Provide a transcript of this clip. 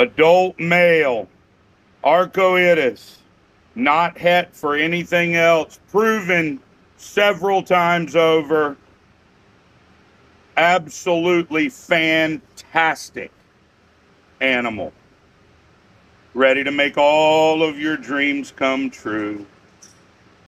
Adult male. Arcoìris. Not het for anything else. Proven several times over. Absolutely fantastic animal. Ready to make all of your dreams come true.